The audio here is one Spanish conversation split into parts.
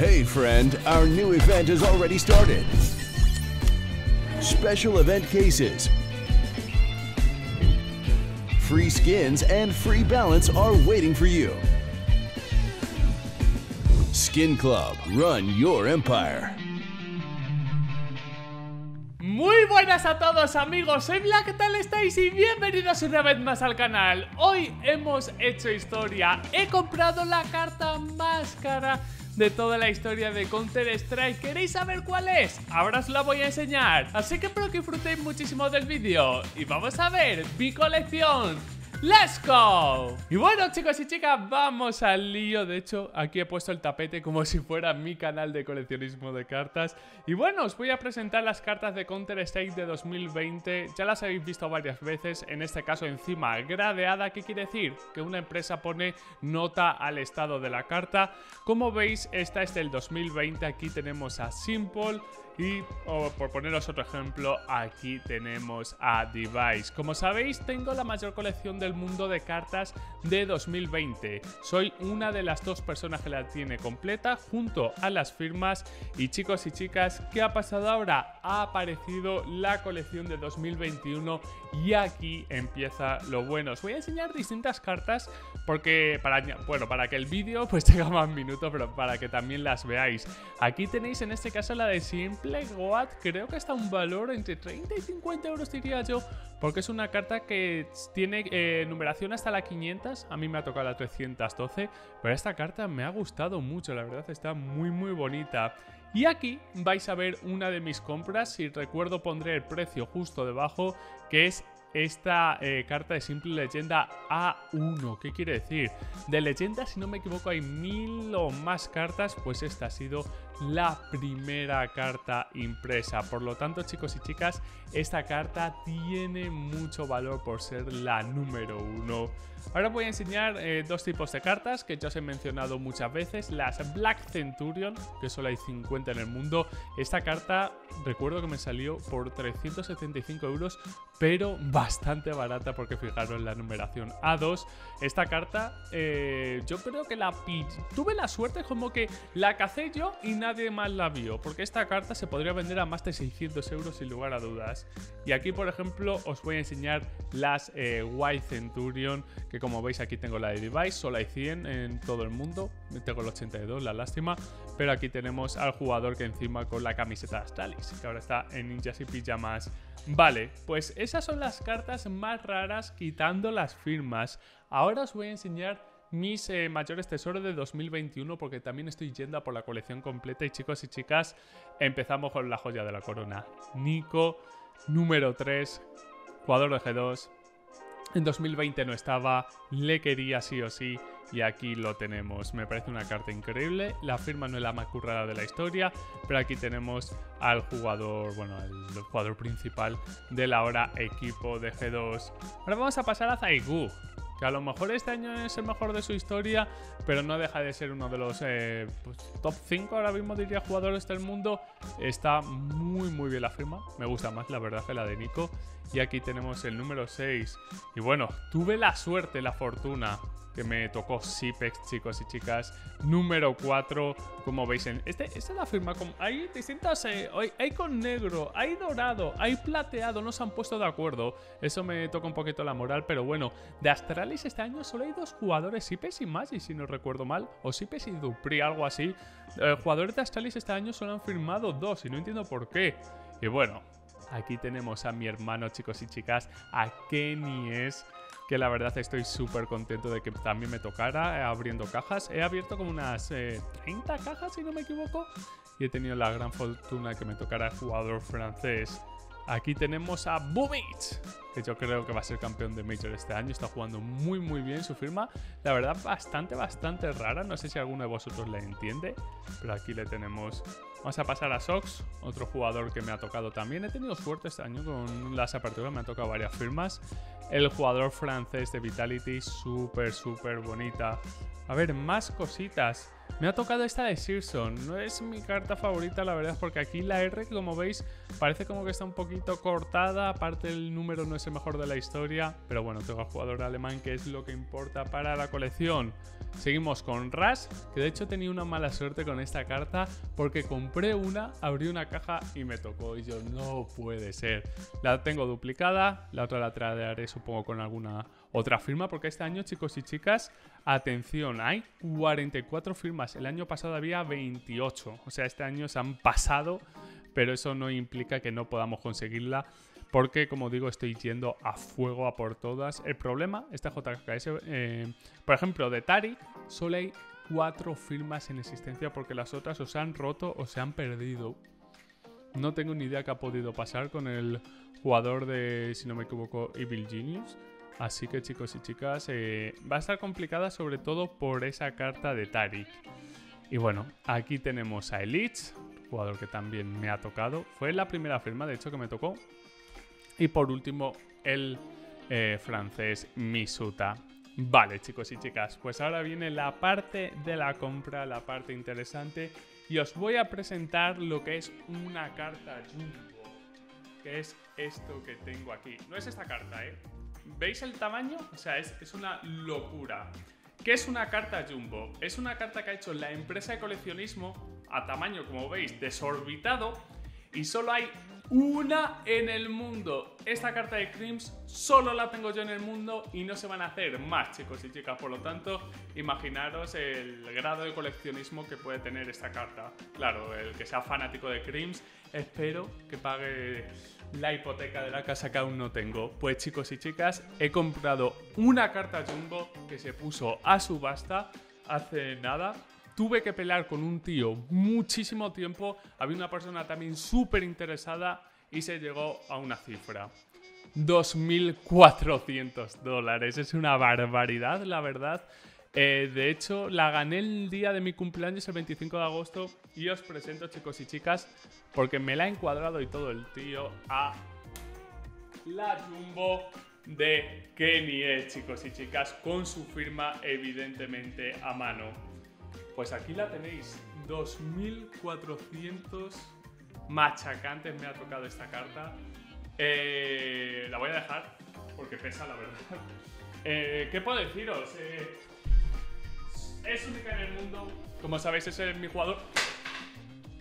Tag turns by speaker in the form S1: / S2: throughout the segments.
S1: Hey friend, our new event has already started. Special event cases, free skins, and free balance are waiting for you. Skin Club, run your empire.
S2: Muy buenas a todos amigos, soy Black, ¿qué tal estáis? Y bienvenidos una vez más al canal Hoy hemos hecho historia, he comprado la carta más cara de toda la historia de Counter Strike. ¿Queréis saber cuál es? Ahora os la voy a enseñar. Así que espero que disfrutéis muchísimo del vídeo. Y vamos a ver mi colección ¡Let's go! Y bueno chicos y chicas, vamos al lío De hecho, aquí he puesto el tapete como si fuera mi canal de coleccionismo de cartas Y bueno, os voy a presentar las cartas de Counter-Strike de 2020 Ya las habéis visto varias veces, en este caso encima gradeada ¿Qué quiere decir? Que una empresa pone nota al estado de la carta Como veis, esta es del 2020, aquí tenemos a Simple y por poneros otro ejemplo, aquí tenemos a Device. Como sabéis, tengo la mayor colección del mundo de cartas de 2020. Soy una de las dos personas que la tiene completa junto a las firmas. Y chicos y chicas, ¿qué ha pasado ahora? Ha aparecido la colección de 2021 y aquí empieza lo bueno. Os voy a enseñar distintas cartas porque bueno, para que el vídeo pues tenga más minutos, pero para que también las veáis. Aquí tenéis en este caso la de Simple Goat creo que está un valor entre 30 y 50 euros diría yo porque es una carta que tiene eh, numeración hasta la 500 a mí me ha tocado la 312 pero esta carta me ha gustado mucho la verdad está muy muy bonita y aquí vais a ver una de mis compras si recuerdo pondré el precio justo debajo que es esta eh, carta de simple leyenda A1. ¿Qué quiere decir? De leyenda, si no me equivoco, hay mil o más cartas, pues esta ha sido la primera carta impresa. Por lo tanto, chicos y chicas, esta carta tiene mucho valor por ser la número uno. Ahora voy a enseñar eh, dos tipos de cartas que ya os he mencionado muchas veces. Las Black Centurion, que solo hay 50 en el mundo. Esta carta, recuerdo que me salió por 375 euros, pero bastante barata porque fijaros la numeración A2. Esta carta, eh, yo creo que la tuve la suerte como que la cacé yo y nadie más la vio, porque esta carta se podría vender a más de 600 euros sin lugar a dudas. Y aquí, por ejemplo, os voy a enseñar las eh, White Centurion, que como veis aquí tengo la de Device, solo hay 100 en todo el mundo, tengo el 82, la lástima, pero aquí tenemos al jugador que encima con la camiseta de Astralis, que ahora está en Ninjas y Pijamas. Vale, pues esas son las cartas más raras quitando las firmas. Ahora os voy a enseñar mis eh, mayores tesoros de 2021 porque también estoy yendo por la colección completa y chicos y chicas empezamos con la joya de la corona. Nico, número 3, jugador de G2. En 2020 no estaba, le quería sí o sí y aquí lo tenemos. Me parece una carta increíble. La firma no es la más currada de la historia, pero aquí tenemos al jugador, bueno, el jugador principal del ahora equipo de G2. Ahora vamos a pasar a Zaigu que a lo mejor este año es el mejor de su historia, pero no deja de ser uno de los eh, pues, top 5 ahora mismo diría jugadores del mundo. Está muy muy bien la firma, me gusta más la verdad que la de Nico. Y aquí tenemos el número 6. Y bueno, tuve la suerte, la fortuna que me tocó Sipex, chicos y chicas. Número 4, como veis en... Este, esta es la firma, con, hay distintas... Eh, hay, con negro, hay dorado, hay plateado, no se han puesto de acuerdo. Eso me toca un poquito la moral, pero bueno. De Astralis este año solo hay dos jugadores, Sipes y Magi, si no recuerdo mal. O Sipes y Dupri, algo así. Eh, jugadores de Astralis este año solo han firmado dos y no entiendo por qué. Y bueno, aquí tenemos a mi hermano, chicos y chicas, a Kenny es que la verdad estoy súper contento de que también me tocara eh, abriendo cajas. He abierto como unas 30 eh, cajas, si no me equivoco, y he tenido la gran fortuna que me tocara jugador francés. Aquí tenemos a Bubich, que yo creo que va a ser campeón de Major este año. Está jugando muy, muy bien su firma. La verdad, bastante, bastante rara. No sé si alguno de vosotros la entiende, pero aquí le tenemos Vamos a pasar a Sox, otro jugador que me ha tocado también. He tenido suerte este año con las aperturas, me han tocado varias firmas. El jugador francés de Vitality, súper, súper bonita. A ver, más cositas. Me ha tocado esta de Searson. No es mi carta favorita, la verdad, porque aquí la R, como veis, parece como que está un poquito cortada. Aparte, el número no el mejor de la historia, pero bueno, tengo al jugador alemán que es lo que importa para la colección. Seguimos con Rush, que de hecho tenía una mala suerte con esta carta porque compré una, abrí una caja y me tocó y yo no puede ser. La tengo duplicada, la otra la traeré supongo con alguna otra firma porque este año chicos y chicas, atención, hay 44 firmas, el año pasado había 28, o sea, este año se han pasado, pero eso no implica que no podamos conseguirla porque como digo estoy yendo a fuego a por todas. El problema, esta JKS, eh, por ejemplo, de Tari, solo hay cuatro firmas en existencia porque las otras o se han roto o se han perdido. No tengo ni idea qué ha podido pasar con el jugador de, si no me equivoco, Evil Genius. Así que chicos y chicas, eh, va a estar complicada sobre todo por esa carta de Tarik. Y bueno, aquí tenemos a Elite, jugador que también me ha tocado. Fue la primera firma, de hecho, que me tocó. Y por último, el eh, francés Misuta. Vale, chicos y chicas, pues ahora viene la parte de la compra, la parte interesante. Y os voy a presentar lo que es una carta Jumbo. Que es esto que tengo aquí. No es esta carta, ¿eh? ¿Veis el tamaño? O sea, es, es una locura. ¿Qué es una carta Jumbo? Es una carta que ha hecho la empresa de coleccionismo a tamaño, como veis, desorbitado. Y solo hay una en el mundo. Esta carta de Crims solo la tengo yo en el mundo y no se van a hacer más, chicos y chicas. Por lo tanto, imaginaros el grado de coleccionismo que puede tener esta carta. Claro, el que sea fanático de Crims, espero que pague la hipoteca de la casa que aún no tengo. Pues chicos y chicas, he comprado una carta jumbo que se puso a subasta hace nada tuve que pelear con un tío muchísimo tiempo. Había una persona también súper interesada y se llegó a una cifra. 2.400 dólares. Es una barbaridad, la verdad. Eh, de hecho, la gané el día de mi cumpleaños, el 25 de agosto. Y os presento, chicos y chicas, porque me la ha encuadrado y todo el tío a la Jumbo de Kenny, chicos y chicas, con su firma evidentemente a mano. Pues aquí la tenéis, 2400 machacantes me ha tocado esta carta. Eh, la voy a dejar porque pesa la verdad. Eh, ¿Qué puedo deciros? Eh, es única en el mundo. Como sabéis, ese es mi jugador.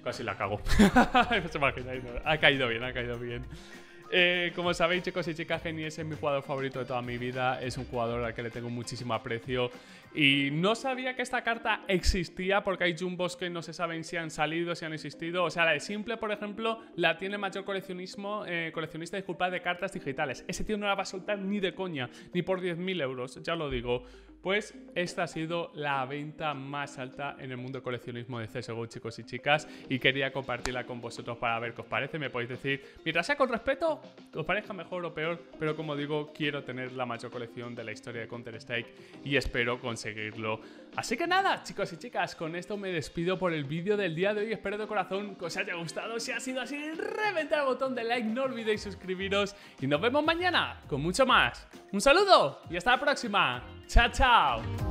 S2: Casi la cago. no se imagináis. Ha caído bien, ha caído bien. Eh, como sabéis, chicos y chicas, Geni es mi jugador favorito de toda mi vida. Es un jugador al que le tengo muchísimo aprecio. Y no sabía que esta carta existía porque hay jumbos que no se saben si han salido, si han existido. O sea, la de Simple, por ejemplo, la tiene mayor coleccionismo, eh, coleccionista disculpa, de cartas digitales. Ese tío no la va a soltar ni de coña, ni por 10.000 euros, ya lo digo. Pues esta ha sido la venta más alta en el mundo de coleccionismo de CSGO, chicos y chicas. Y quería compartirla con vosotros para ver qué os parece. Me podéis decir, mientras sea con respeto, os parezca mejor o peor. Pero como digo, quiero tener la mayor colección de la historia de Counter-Strike y espero conseguirlo. Así que nada, chicos y chicas, con esto me despido por el vídeo del día de hoy. Espero de corazón que os haya gustado. Si ha sido así, reventad el botón de like, no olvidéis suscribiros. Y nos vemos mañana con mucho más. Un saludo y hasta la próxima. Chao, chao.